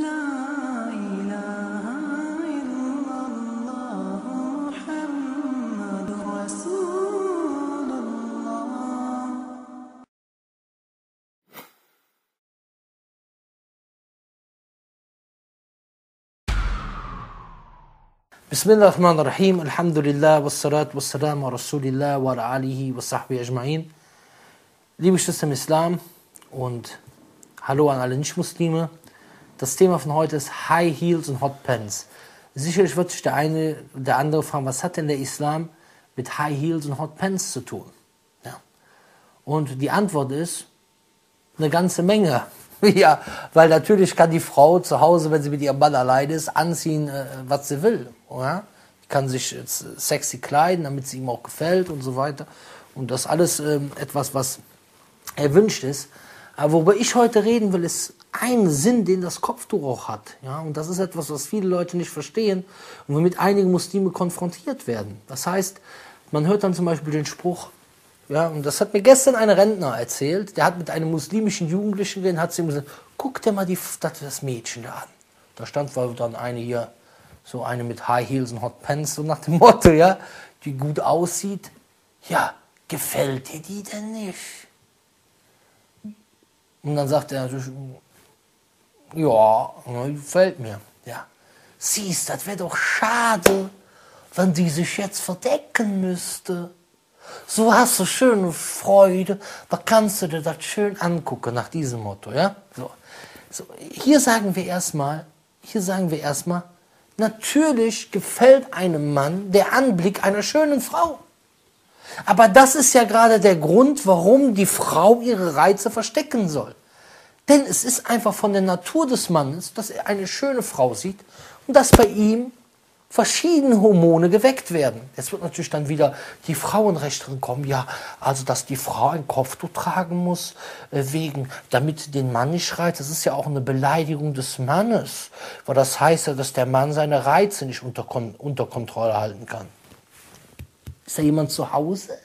بسم الله الرحمن الرحيم الحمد لله والصلاة والسلام على رسول الله وعلى آله وصحبه أجمعين Liebe Geschwister im Islam und Hallo an alle Nicht-Muslime. Das Thema von heute ist High Heels und Hot Pants. Sicherlich wird sich der eine der andere fragen, was hat denn der Islam mit High Heels und Hot Pants zu tun? Ja. Und die Antwort ist eine ganze Menge. Ja, weil natürlich kann die Frau zu Hause, wenn sie mit ihrem Mann alleine ist, anziehen, äh, was sie will. Oder? Kann sich jetzt sexy kleiden, damit sie ihm auch gefällt und so weiter. Und das alles ähm, etwas, was erwünscht ist. Aber worüber ich heute reden will, ist ein Sinn, den das Kopftuch auch hat. Ja? Und das ist etwas, was viele Leute nicht verstehen und womit einige Muslime konfrontiert werden. Das heißt, man hört dann zum Beispiel den Spruch, ja, und das hat mir gestern ein Rentner erzählt, der hat mit einem muslimischen Jugendlichen geredet, hat zu ihm gesagt, guck dir mal die, das, das Mädchen da an. Da stand wohl dann eine hier, so eine mit High Heels und Hot Pants, so nach dem Motto, ja, die gut aussieht. Ja, gefällt dir die denn nicht? Und dann sagt er ja, gefällt mir. Ja. Siehst, das wäre doch schade, wenn die sich jetzt verdecken müsste. So hast du schöne Freude, da kannst du dir das schön angucken nach diesem Motto, ja? So. So, hier sagen wir erstmal, hier sagen wir erstmal, natürlich gefällt einem Mann der Anblick einer schönen Frau. Aber das ist ja gerade der Grund, warum die Frau ihre Reize verstecken soll. Denn es ist einfach von der Natur des Mannes, dass er eine schöne Frau sieht und dass bei ihm verschiedene Hormone geweckt werden. Jetzt wird natürlich dann wieder die Frauenrechterin kommen, ja, also dass die Frau ein Kopftuch tragen muss, äh, wegen, damit den Mann nicht reizt. Das ist ja auch eine Beleidigung des Mannes, weil das heißt ja, dass der Mann seine Reize nicht unter, unter Kontrolle halten kann. Ist da jemand zu Hause?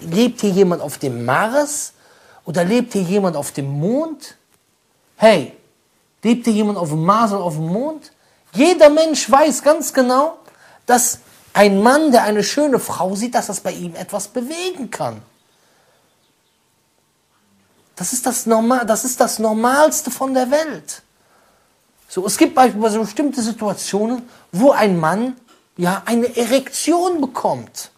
Lebt hier jemand auf dem Mars? Oder lebt hier jemand auf dem Mond? Hey, lebt hier jemand auf dem Mars oder auf dem Mond? Jeder Mensch weiß ganz genau, dass ein Mann, der eine schöne Frau sieht, dass das bei ihm etwas bewegen kann. Das ist das, Normal, das ist das Normalste von der Welt. So, es gibt beispielsweise bestimmte Situationen, wo ein Mann ja eine Erektion bekommt.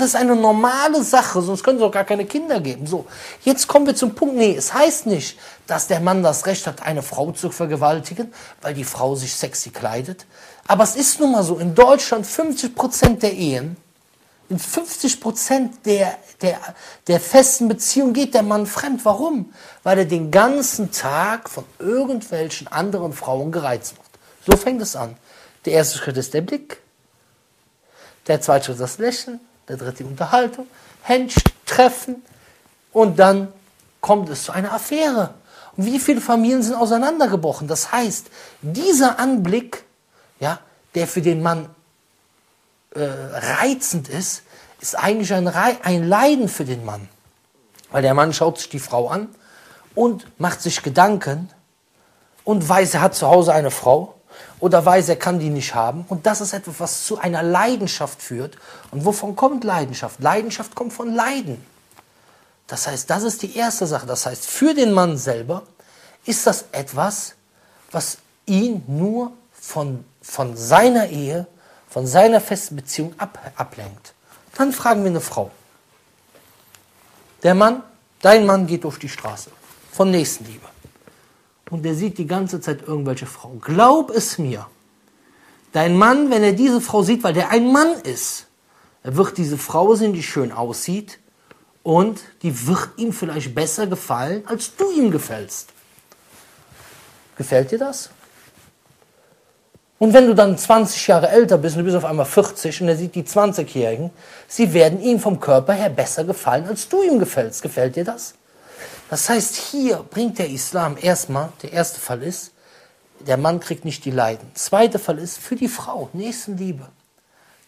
Das ist eine normale Sache, sonst können es auch gar keine Kinder geben. So, jetzt kommen wir zum Punkt. Nee, es heißt nicht, dass der Mann das Recht hat, eine Frau zu vergewaltigen, weil die Frau sich sexy kleidet. Aber es ist nun mal so, in Deutschland 50 Prozent der Ehen, in 50 Prozent der, der, der festen Beziehungen geht der Mann fremd. Warum? Weil er den ganzen Tag von irgendwelchen anderen Frauen gereizt wird. So fängt es an. Der erste Schritt ist der Blick. Der zweite Schritt ist das Lächeln der dritte Unterhaltung, Händchen treffen und dann kommt es zu einer Affäre. Und wie viele Familien sind auseinandergebrochen? Das heißt, dieser Anblick, ja, der für den Mann äh, reizend ist, ist eigentlich ein, ein Leiden für den Mann. Weil der Mann schaut sich die Frau an und macht sich Gedanken und weiß, er hat zu Hause eine Frau oder weiß, er kann die nicht haben. Und das ist etwas, was zu einer Leidenschaft führt. Und wovon kommt Leidenschaft? Leidenschaft kommt von Leiden. Das heißt, das ist die erste Sache. Das heißt, für den Mann selber ist das etwas, was ihn nur von, von seiner Ehe, von seiner festen Beziehung ab, ablenkt. Dann fragen wir eine Frau. Der Mann, dein Mann geht durch die Straße von Nächstenliebe und der sieht die ganze Zeit irgendwelche Frauen. Glaub es mir. Dein Mann, wenn er diese Frau sieht, weil der ein Mann ist, er wird diese Frau sehen, die schön aussieht und die wird ihm vielleicht besser gefallen, als du ihm gefällst. Gefällt dir das? Und wenn du dann 20 Jahre älter bist und du bist auf einmal 40 und er sieht die 20-Jährigen, sie werden ihm vom Körper her besser gefallen, als du ihm gefällst. Gefällt dir das? Das heißt, hier bringt der Islam erstmal, der erste Fall ist, der Mann kriegt nicht die Leiden. Zweiter Fall ist für die Frau, Nächstenliebe.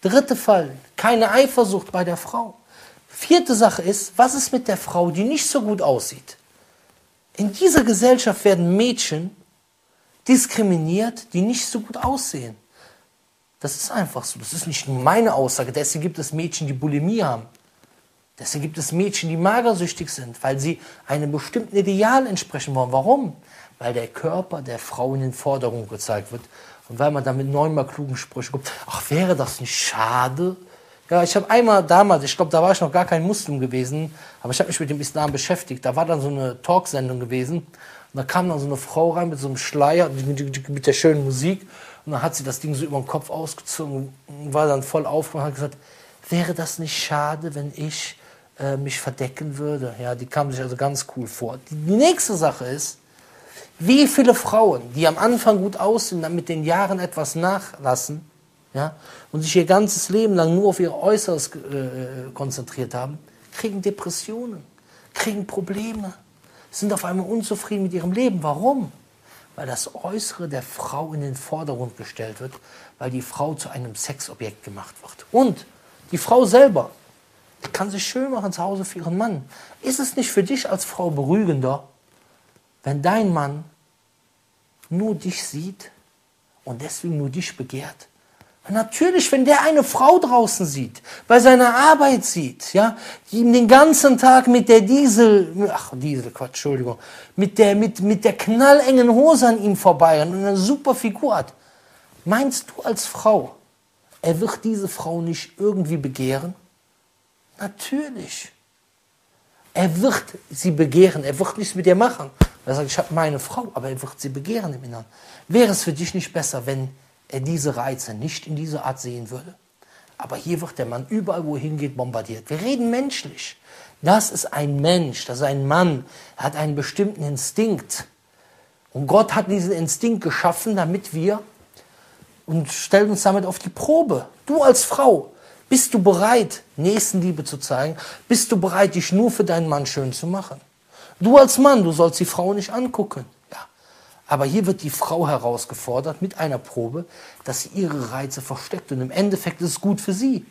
Dritte Fall, keine Eifersucht bei der Frau. Vierte Sache ist, was ist mit der Frau, die nicht so gut aussieht? In dieser Gesellschaft werden Mädchen diskriminiert, die nicht so gut aussehen. Das ist einfach so. Das ist nicht nur meine Aussage. Deswegen gibt es Mädchen, die Bulimie haben. Deswegen gibt es Mädchen, die magersüchtig sind, weil sie einem bestimmten Ideal entsprechen wollen. Warum? Weil der Körper der Frau in den Vordergrund gezeigt wird. Und weil man dann mit neunmal klugen Sprüchen kommt, ach, wäre das nicht schade? Ja, ich habe einmal damals, ich glaube, da war ich noch gar kein Muslim gewesen, aber ich habe mich mit dem Islam beschäftigt. Da war dann so eine Talksendung gewesen. Und da kam dann so eine Frau rein mit so einem Schleier, mit der schönen Musik. Und dann hat sie das Ding so über den Kopf ausgezogen und war dann voll aufgewacht und hat gesagt, wäre das nicht schade, wenn ich äh, mich verdecken würde? Ja, die kam sich also ganz cool vor. Die, die nächste Sache ist, wie viele Frauen, die am Anfang gut aussehen, dann mit den Jahren etwas nachlassen ja, und sich ihr ganzes Leben lang nur auf ihr Äußeres äh, konzentriert haben, kriegen Depressionen, kriegen Probleme, sind auf einmal unzufrieden mit ihrem Leben. Warum? weil das Äußere der Frau in den Vordergrund gestellt wird, weil die Frau zu einem Sexobjekt gemacht wird. Und die Frau selber kann sich schön machen zu Hause für ihren Mann. Ist es nicht für dich als Frau beruhigender, wenn dein Mann nur dich sieht und deswegen nur dich begehrt? Natürlich, wenn der eine Frau draußen sieht, bei seiner Arbeit sieht, ja, die ihm den ganzen Tag mit der Diesel, ach Diesel, Quatsch, Entschuldigung, mit der, mit, mit der knallengen Hose an ihm vorbei und eine super Figur hat. Meinst du als Frau, er wird diese Frau nicht irgendwie begehren? Natürlich. Er wird sie begehren, er wird nichts mit ihr machen. Er sagt, ich habe meine Frau, aber er wird sie begehren im Inneren. Wäre es für dich nicht besser, wenn er diese Reize nicht in dieser Art sehen würde. Aber hier wird der Mann überall, wo er hingeht, bombardiert. Wir reden menschlich. Das ist ein Mensch, das ist ein Mann, er hat einen bestimmten Instinkt. Und Gott hat diesen Instinkt geschaffen, damit wir und stellt uns damit auf die Probe. Du als Frau, bist du bereit, Nächstenliebe zu zeigen? Bist du bereit, dich nur für deinen Mann schön zu machen? Du als Mann, du sollst die Frau nicht angucken. Aber hier wird die Frau herausgefordert mit einer Probe, dass sie ihre Reize versteckt. Und im Endeffekt ist es gut für sie.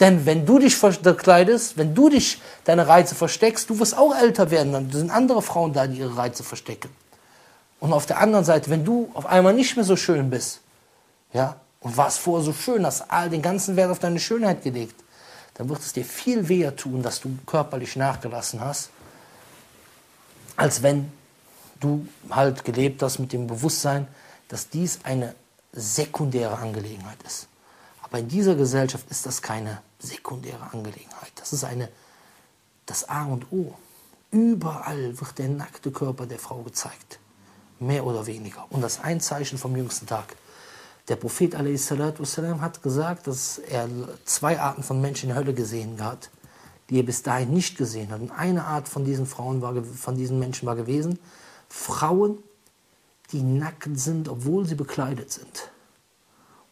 Denn wenn du dich verkleidest, wenn du dich deine Reize versteckst, du wirst auch älter werden. Dann sind andere Frauen da, die ihre Reize verstecken. Und auf der anderen Seite, wenn du auf einmal nicht mehr so schön bist, ja, und warst vorher so schön, hast all den ganzen Wert auf deine Schönheit gelegt, dann wird es dir viel weher tun, dass du körperlich nachgelassen hast, als wenn du halt gelebt hast mit dem Bewusstsein, dass dies eine sekundäre Angelegenheit ist. Aber in dieser Gesellschaft ist das keine sekundäre Angelegenheit. Das ist eine, das A und O. Überall wird der nackte Körper der Frau gezeigt. Mehr oder weniger. Und das ein Zeichen vom jüngsten Tag. Der Prophet والسلام, hat gesagt, dass er zwei Arten von Menschen in der Hölle gesehen hat, die er bis dahin nicht gesehen hat. Und eine Art von diesen Frauen war, von diesen Menschen war gewesen, Frauen, die nackt sind, obwohl sie bekleidet sind.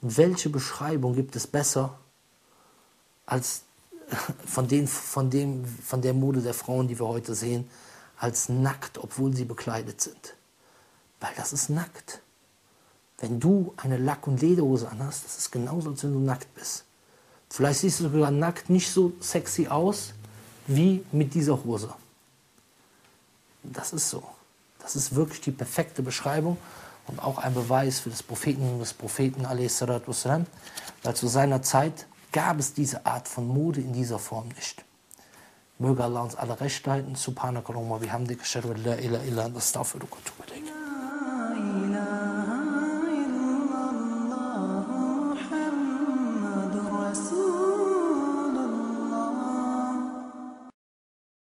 Und welche Beschreibung gibt es besser als von, den, von, dem, von der Mode der Frauen, die wir heute sehen, als nackt, obwohl sie bekleidet sind? Weil das ist nackt. Wenn du eine Lack- und Lederhose anhast, das ist genauso, als wenn du nackt bist. Vielleicht siehst du sogar nackt nicht so sexy aus wie mit dieser Hose. Das ist so. Das ist wirklich die perfekte Beschreibung und auch ein Beweis für das Propheten des Propheten wasallam, weil zu seiner Zeit gab es diese Art von Mode in dieser Form nicht. Möge Allah uns alle recht halten. Subhanakallahumma bihamdika, shadu la ila illa, astaghfiruka Kultur bedenken.